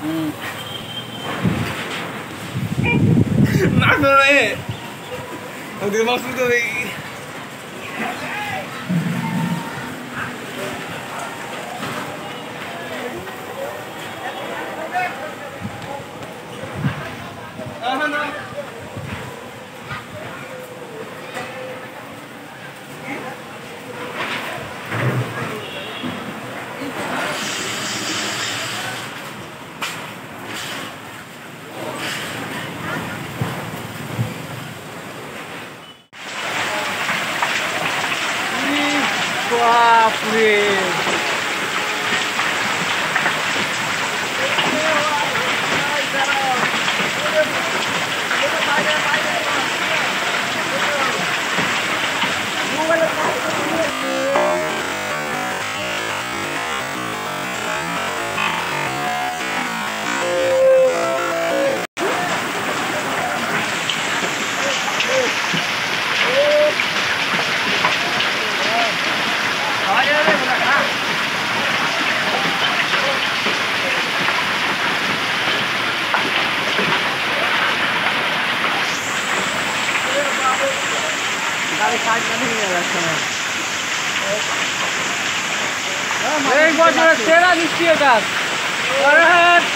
Hmm. Nak eh. Ang di maksud tu eh. Cobre! Vem, pode ser ali, chegado. Agora é reto.